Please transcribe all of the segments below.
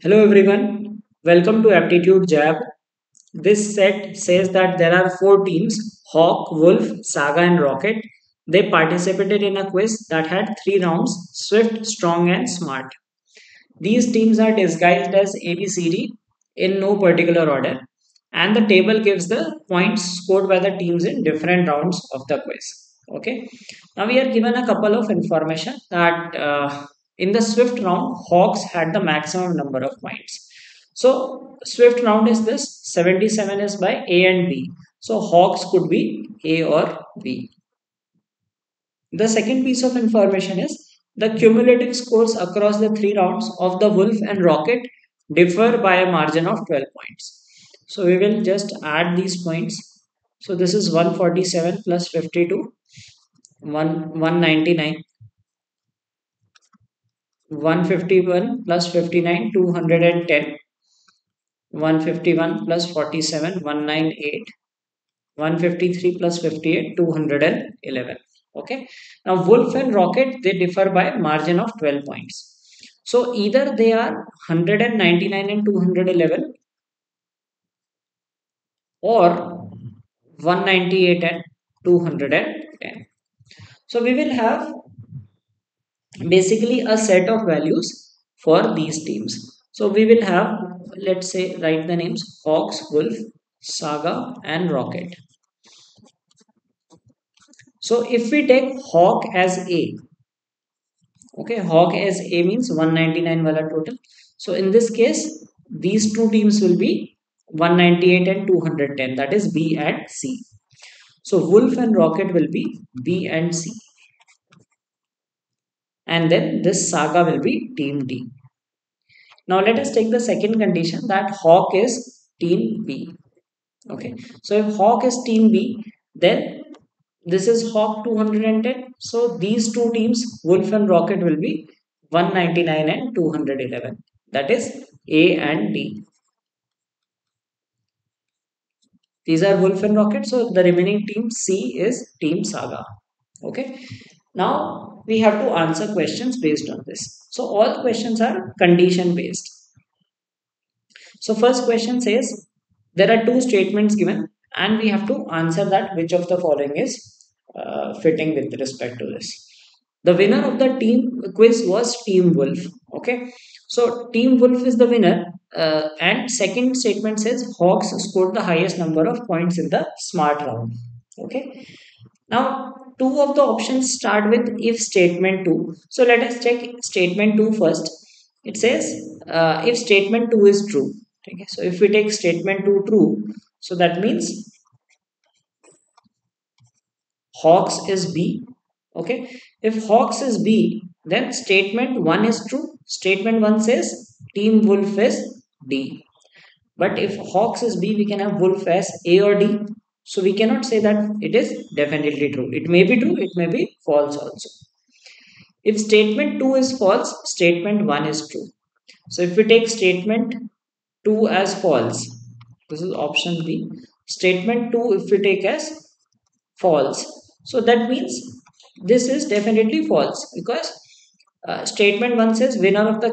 Hello everyone, welcome to Aptitude Jab. This set says that there are four teams Hawk, Wolf, Saga, and Rocket. They participated in a quiz that had three rounds Swift, Strong, and Smart. These teams are disguised as ABCD in no particular order, and the table gives the points scored by the teams in different rounds of the quiz. Okay, now we are given a couple of information that uh, in the Swift round, Hawks had the maximum number of points. So Swift round is this 77 is by A and B. So Hawks could be A or B. The second piece of information is the cumulative scores across the three rounds of the Wolf and Rocket differ by a margin of 12 points. So we will just add these points. So this is 147 plus 52, 1, 199, 151 plus 59, 210, 151 plus 47, 198, 153 plus 58, 211 okay? Now wolf and rocket they differ by margin of 12 points. So either they are 199 and 211 or 198 and 210 so we will have basically a set of values for these teams so we will have let's say write the names hawks wolf saga and rocket so if we take Hawk as A, okay, Hawk as A means 199 wala total. So in this case, these two teams will be 198 and 210, that is B and C. So Wolf and Rocket will be B and C. And then this saga will be team D. Now let us take the second condition that Hawk is team B. Okay, so if Hawk is team B, then this is Hawk 210 so these two teams Wolf and Rocket will be 199 and 211 that is A and D. These are Wolf and Rocket. So the remaining team C is Team Saga. Okay now we have to answer questions based on this so all questions are condition based so first question says there are two statements given and we have to answer that which of the following is uh, fitting with respect to this. The winner of the team quiz was Team Wolf. Okay, so Team Wolf is the winner, uh, and second statement says Hawks scored the highest number of points in the smart round. Okay, now two of the options start with if statement two. So let us check statement two first. It says uh, if statement two is true. Okay, so if we take statement two true, so that means Hawks is B. Okay. If Hawks is B, then statement 1 is true. Statement 1 says Team Wolf is D. But if Hawks is B, we can have Wolf as A or D. So we cannot say that it is definitely true. It may be true, it may be false also. If statement 2 is false, statement 1 is true. So if we take statement 2 as false, this is option B. Statement 2 if we take as false, so that means this is definitely false because uh, statement 1 says winner of the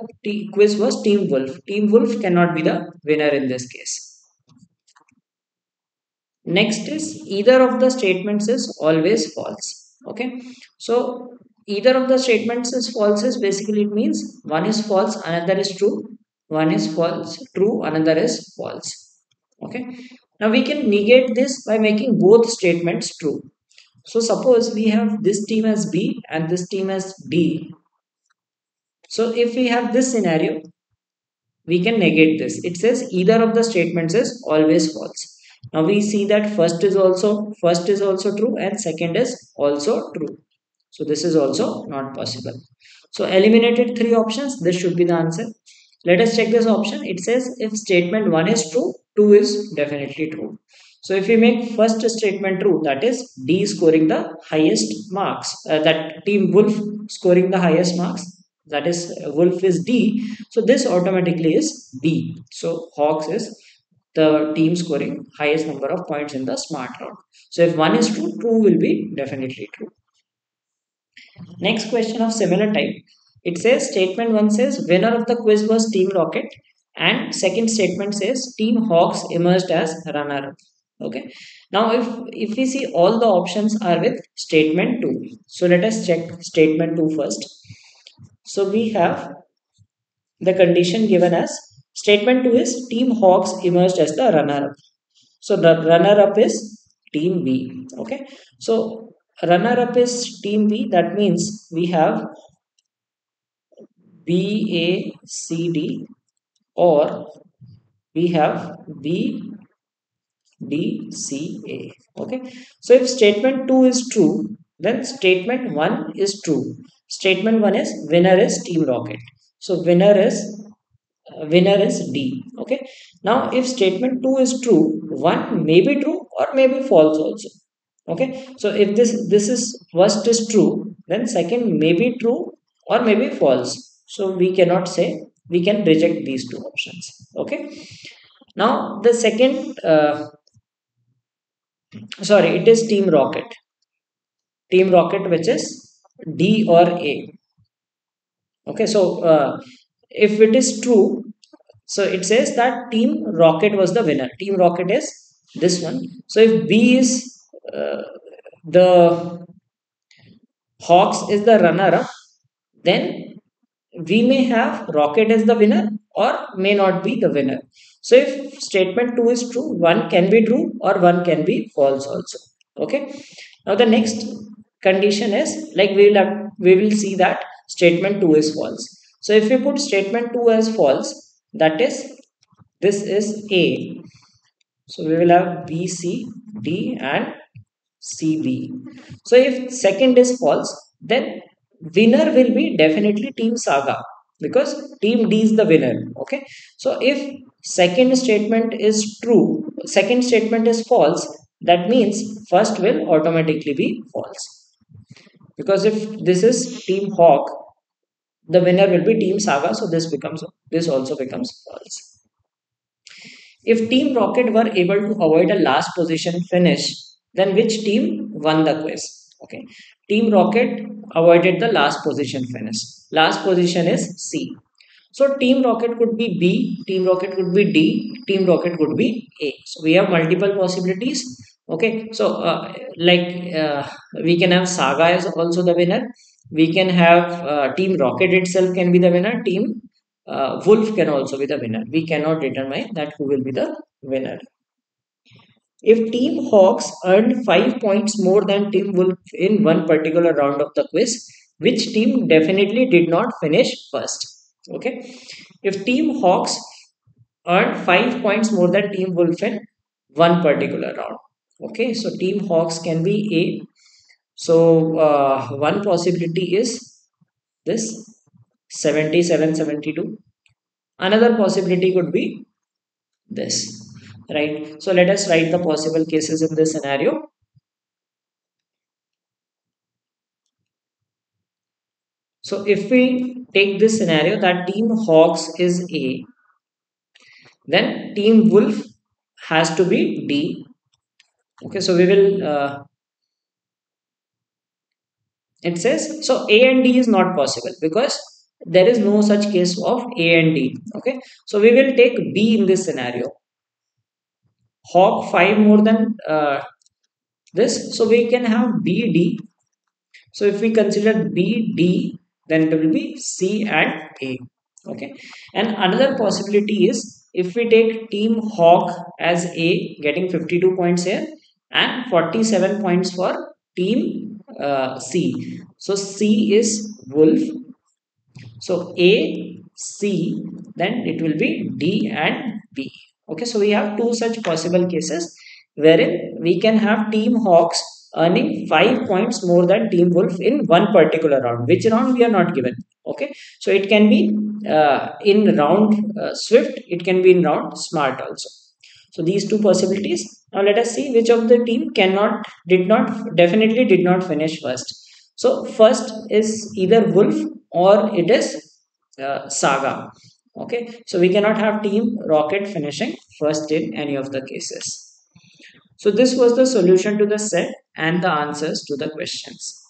quiz was Team Wolf. Team Wolf cannot be the winner in this case. Next is either of the statements is always false. Okay. So either of the statements is false is basically it means one is false, another is true. One is false, true, another is false. Okay. Now we can negate this by making both statements true. So suppose we have this team as B and this team as D. So if we have this scenario, we can negate this. It says either of the statements is always false. Now we see that first is also first is also true and second is also true. So this is also not possible. So eliminated three options. This should be the answer. Let us check this option. It says if statement 1 is true, 2 is definitely true. So if we make first statement true, that is D scoring the highest marks, uh, that team Wolf scoring the highest marks, that is Wolf is D. So this automatically is B. So Hawks is the team scoring highest number of points in the smart round. So if one is true, true will be definitely true. Next question of similar type. It says statement one says winner of the quiz was Team Rocket and second statement says team hawks emerged as runner up okay now if if we see all the options are with statement 2 so let us check statement 2 first so we have the condition given as statement 2 is team hawks emerged as the runner up so the runner up is team b okay? So runner up is team b. That means we have b a c d or we have b d c a okay? So if statement 2 is true then statement 1 is true. Statement 1 is winner is team rocket. So winner is winner is d okay? Now if statement 2 is true 1 may be true or may be false also okay? So if this this is first is true then second may be true or may be false. So we cannot say we can reject these two options okay? Now the second uh, sorry it is team rocket. Team rocket which is d or a okay? So uh, if it is true so it says that team rocket was the winner. Team rocket is this one. So if b is uh, the hawks is the runner up then we may have rocket as the winner or may not be the winner. So if statement 2 is true one can be true or one can be false also. Okay? Now the next condition is like we will have we will see that statement 2 is false so if we put statement 2 as false that is this is a. So we will have b c d and c b. So if second is false then winner will be definitely team saga because team d is the winner okay? So if second statement is true second statement is false that means first will automatically be false. Because if this is team hawk the winner will be team saga so this becomes this also becomes false. If team rocket were able to avoid a last position finish then which team won the quiz? Okay. Team rocket avoided the last position finish. Last position is c. So team rocket could be b team rocket could be d team rocket could be a. So we have multiple possibilities. Okay. So uh, like uh, we can have saga as also the winner we can have uh, team rocket itself can be the winner. Team uh, wolf can also be the winner. We cannot determine that who will be the winner. If team hawks earned 5 points more than team wolf in one particular round of the quiz which team definitely did not finish first? Okay. If team hawks earned 5 points more than team wolf in one particular round. Okay. So team hawks can be a so uh, one possibility is this 77 72 another possibility could be this right? So let us write the possible cases in this scenario. So if we take this scenario that team hawks is a then team wolf has to be d. Okay so we will uh, it says so a and d is not possible because there is no such case of a and d. Okay? So we will take b in this scenario. Hawk 5 more than uh, this. So we can have bd so if we consider bd then it will be c and a. Okay? And another possibility is if we take team hawk as a getting 52 points here and 47 points for team uh, c. So c is wolf. So a c then it will be d and b. Okay so we have two such possible cases wherein we can have team hawks earning five points more than team wolf in one particular round. Which round we are not given? Okay so it can be uh, in round uh, swift it can be in round smart also so these two possibilities. Now let us see which of the team cannot did not definitely did not finish first. So first is either wolf or it is uh, saga. Okay? So we cannot have team rocket finishing first in any of the cases. So this was the solution to the set and the answers to the questions